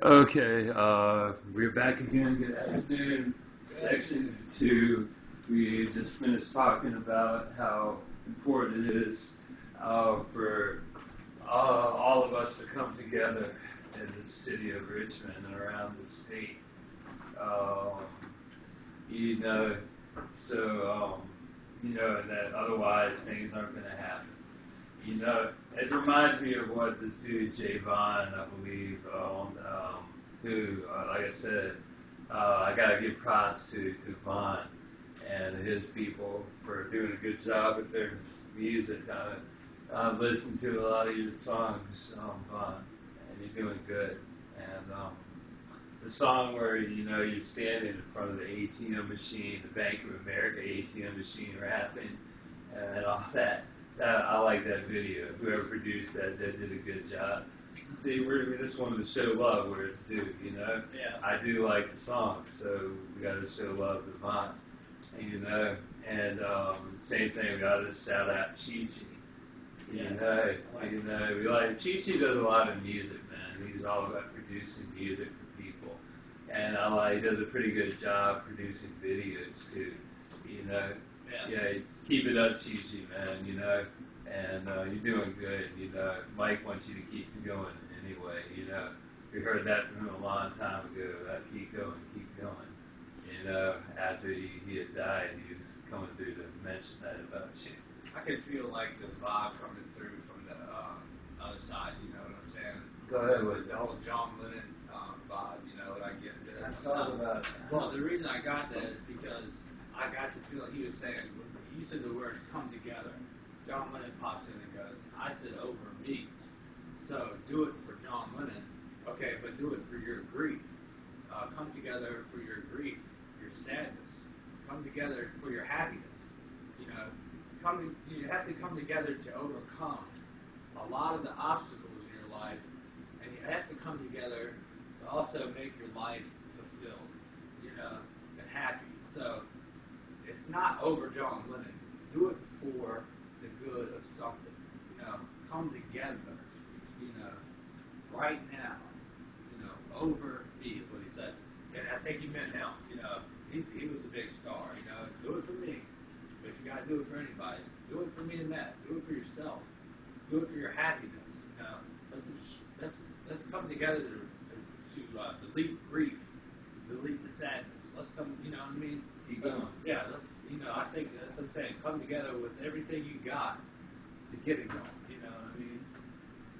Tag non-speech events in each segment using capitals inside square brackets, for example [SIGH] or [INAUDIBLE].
Okay, uh, we're back again. Good afternoon. Section two. We just finished talking about how important it is uh, for uh, all of us to come together in the city of Richmond and around the state. Um, you know, so um, you know, that otherwise things aren't going to happen. You know, it reminds me of what this dude Jay Vaughn, I believe, um, um, who, uh, like I said, uh, I got to give props to to Vaughn and his people for doing a good job with their music. Uh, I've listened to a lot of your songs, um, Vaughn, and you're doing good. And um, the song where you know you're standing in front of the ATM machine, the Bank of America ATM machine, rapping, and all that. That I like that video. Whoever produced that, that did a good job. See, we're we just wanted to show love where it's due, you know. Yeah. I do like the song, so we got to show love to Vaughn, you know. And um, same thing, we got to shout out Chi Chi. You Yeah. know, you know, we like Chi Chi does a lot of music, man. He's all about producing music for people, and I like he does a pretty good job producing videos too. You know, Yeah. yeah, keep it up, Chi Chi, man. You know, and uh, you're doing good. You know, Mike wants you to keep going anyway. You know, we heard that from him a long time ago. That keep going, keep going. You know, after he, he had died, he was coming through to mention that about you. I can feel like this vibe coming through from the uh, other side. You know what I'm saying? Go ahead with The whole John Lennon um, vibe. You know what I get? there. Let's about. Well, the reason I got that is because I got to feel he was saying you said the words "come together." John Lennon pops in and goes, "I said over me." So do it for John Lennon, okay, but do it for your grief. Uh, come together for your grief, your sadness. Come together for your happiness. You know, come. You have to come together to overcome a lot of the obstacles in your life, and you have to come together to also make your life fulfilled, you know, and happy. So it's not over John Lennon. Do it for the good of something. You know, come together. You know, right now. You know, over me is what he said, and I think he meant him. You know, he's, he was a big star. You know, do it for me. But you got to do it for anybody. Do it for me and Matt. Do it for yourself. Do it for your happiness. You know, let's let's let's come together to to uh, delete grief, delete the sadness. Let's come. You know what I mean? Keep going. Yeah. Let's. You know, I think that's what I'm saying. Come together with everything you got to get it going. You know what I mean?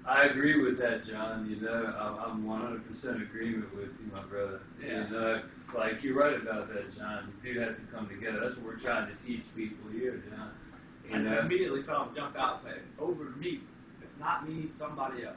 I agree with that, John. You know, I'm, I'm 100% agreement with you, my brother. Yeah. You know, like you're right about that, John. You do have to come together. That's what we're trying to teach people here, John. You And I immediately felt him jump out and say, "Over me. If not me, somebody else."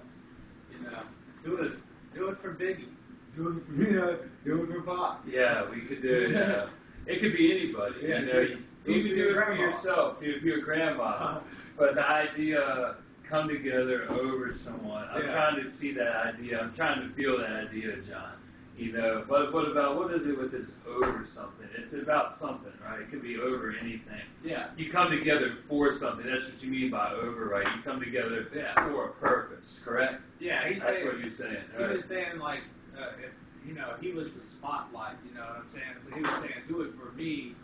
You know, do it. Do it for Biggie. Do it for you know. Do it for Pop. yeah, we could do it. Uh, [LAUGHS] it could be anybody. Yeah. You know, you, Do it you for can do it for yourself. Do it for your grandma. [LAUGHS] But the idea, come together over someone. I'm Yeah. trying to see that idea. I'm trying to feel that idea, John. You know, but what about what is it with this over something? It's about something, right? It could be over anything. Yeah. You come together for something. That's what you mean by over, right? You come together Yeah. for a purpose, correct? Yeah. That's saying, what you're saying, He right? was saying like, uh, if you know, he was the spotlight. You know what I'm saying? So he was saying, "Do it for me."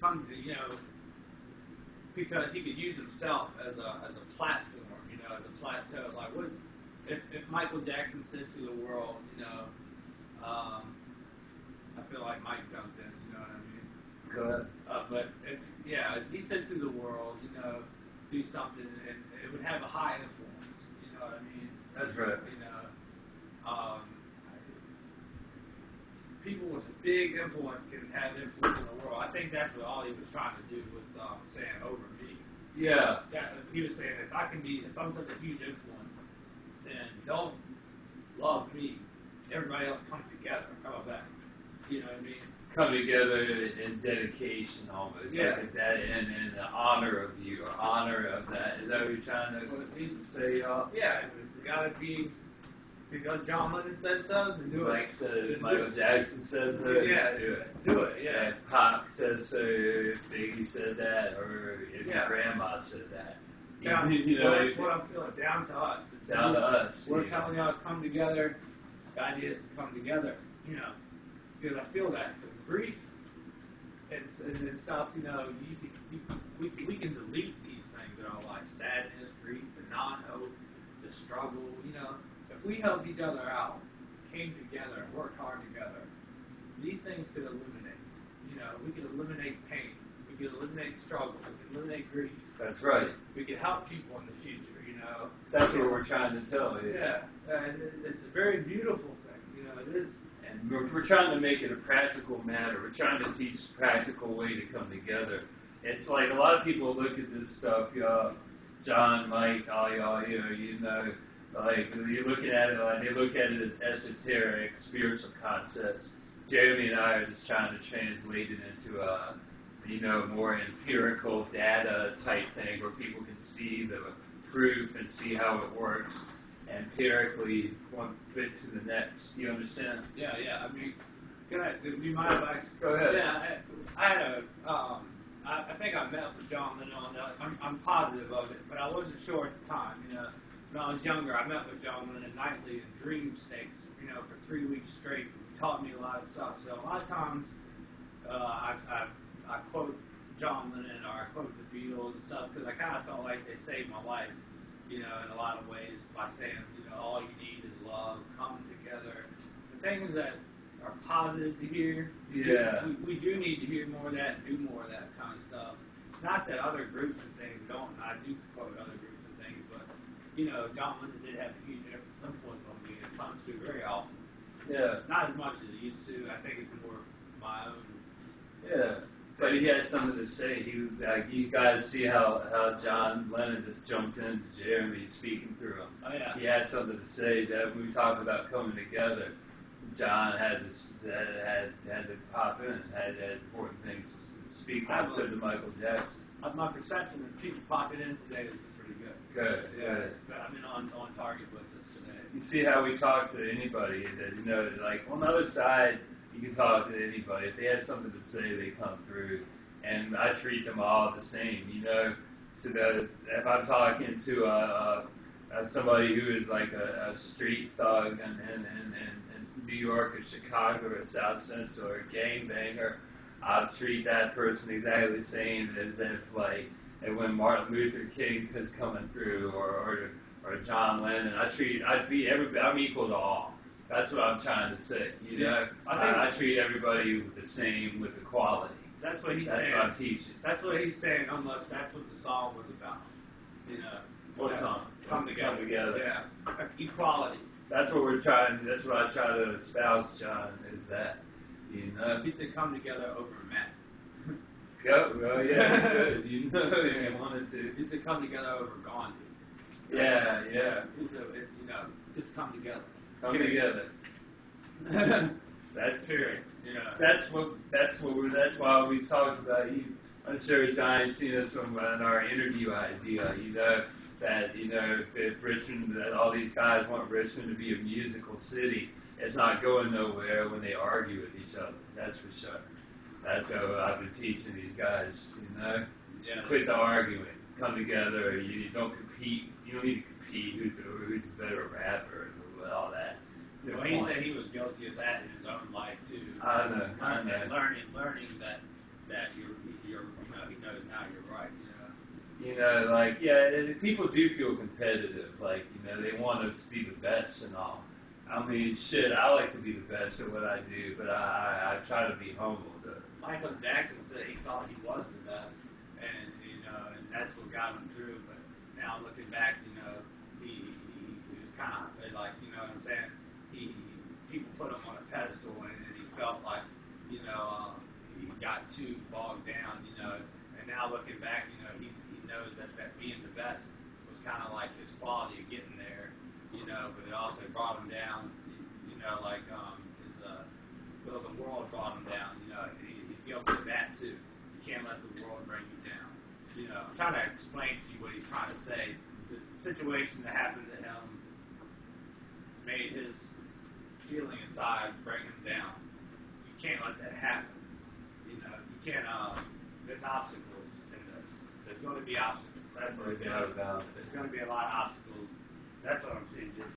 Come to you know, because he could use himself as a as a platform. You know, as a plateau. Like what if if Michael Jackson said to the world, you know, um, I feel like Mike jumped in. You know what I mean? Go ahead. Uh, but if, yeah, if he said to the world, you know, do something, and it would have a high influence. You know what I mean? That's right. You know, um, people with big influence can have influence in the world. I think that's what all he was trying to do with um, saying over me. Yeah. That, he was saying if I can be, if I'm such a huge influence, then don't love me. Everybody else come together. How about that? You know what I mean? Come together in dedication almost. Yeah. Like that in, in the honor of you or honor of that. Is that what you're trying to say, y'all? Yeah, it's got to be because John Lennon said so. Then do Like it. said, Then if do Michael it. Jackson said that, Yeah. do it. Do it. Yeah. If Pop says so, if Biggie said that, or if Yeah. your grandma said that. Down, you know, well, that's what I'm feeling. Down to us. It's down to us. We're you know. telling y'all to come together The idea is to come together, you know, because I feel that grief and, and, and stuff, you know, you, can, you, we, we can delete these things in our life sadness, grief, the non hope, the struggle. You know, if we helped each other out, came together, and worked hard together, these things could eliminate. You know, we could eliminate pain, we could eliminate struggle, we could eliminate grief. That's right. We could help people in the future. You know, that's what we're trying to tell you. Yeah, and it's a very beautiful thing. You know, it is and we're, we're trying to make it a practical matter. We're trying to teach a practical way to come together. It's like a lot of people look at this stuff, y'all, John, Mike, all y'all here, you know, like you're looking at it like they look at it as esoteric, spiritual concepts. Jeremy and I are just trying to translate it into a, you know, more empirical data type thing where people can see the proof and see how it works empirically one bit to the next. Do you understand? Yeah, yeah. I mean, can I? Do you mind if I? Go ahead. Yeah, I, I had a. Um, I, I think I met with John Lennon. I'm, I'm positive of it, but I wasn't sure at the time. You know, when I was younger, I met with John Lennon nightly in dream states. You know, for three weeks straight. He taught me a lot of stuff. So a lot of times, uh, I, I I quote John Lennon or I quote the Beatles and stuff because I kind of felt like they saved my life you know, in a lot of ways by saying, you know, all you need is love, come together. The things that are positive to hear. Yeah. We, we do need to hear more of that, do more of that kind of stuff. Not that other groups and things don't, I do quote other groups and things, but, you know, John Lennon did have a huge influence on me at times too, very awesome. Yeah. Not as much as he used to. I think it's more my own. Yeah. But he had something to say. He, like, you guys see how, how John Lennon just jumped into Jeremy speaking through him. Oh yeah. He had something to say that when we talked about coming together. John had to had had to pop in, had, had important things to speak. Said to Michael Jackson. My perception of people popping in today is good. Good. Good. I mean, on on target with us today. You see how we talk to anybody that you know, like on the other side you can talk to anybody. If they have something to say, they come through. And I treat them all the same, you know. So that if I'm talking to a, a, a somebody who is like a, a street thug in, in, in, in, New York or Chicago or South Central or a gangbanger, I'll treat that person exactly the same as if like and when Martin Luther King is coming through or, or or John Lennon, I treat I'd be everybody I'm equal to all. That's what I'm trying to say. You know, I, think I, I treat everybody the same with equality. That's what he's that's saying. That's what I'm teaching. That's what he's saying. Unless that's what the song was about. You know, what song? Come together. Come together. Yeah, equality. That's what we're trying. That's what I try to espouse, John. Is that you know? He said, "Come together over Matt." Go, well, yeah, [LAUGHS] good. You know, [LAUGHS] if you wanted to. He said, "Come together over Gandhi." Yeah, yeah. He said, "You know, just come together." come together. [LAUGHS] that's Period. Yeah. That's what. That's what. We're, that's why we talked about you. I'm sure Johnny's seen us from uh, in our interview idea. You know that you know if, if Richmond, that all these guys want Richmond to be a musical city, it's not going nowhere when they argue with each other. That's for sure. That's how I've been teaching these guys. You know, yeah, quit the arguing. Come together. You don't compete. You don't need to compete. Who's who's a better rapper and all that. Well, he said he was guilty of that in his own life too. I know. I know. And learning, learning that that you're, you're, you know, he knows now you're right. You know. You know, like yeah, people do feel competitive. Like you know, they want to be the best and all. I mean, shit, I like to be the best at what I do, but I, I, I try to be humble. To, Michael Jackson said he thought he was the best, and you know, and that's what got him through. But now looking back, you know, he, he, he was kind of like, you know what I'm saying? he people put him on a pedestal, and, and he felt like you know um, he got too bogged down, you know. And now looking back, you know, he he knows that that being the best was kind of like his quality of getting there, you know. But it also brought him down, you know, like um, his uh, well, the world brought him down, you know. He, he's guilty of that too. You can't let the world bring you down. You know, I'm trying to explain to you what he's trying to say. The situation that happened to him made his feeling inside bring him down. You can't let that happen. You know, you can't. Uh, there's obstacles in this. There's going to be obstacles. That's what it's about. There's going to be a lot of obstacles. That's what I'm seeing.